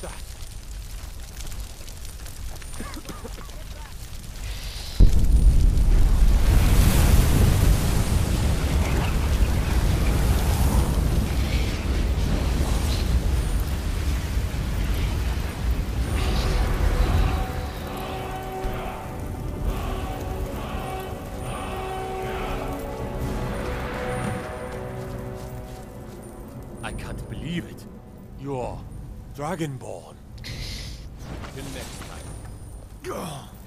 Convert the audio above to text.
that. I can't believe it. You're Dragonborn. Till next time.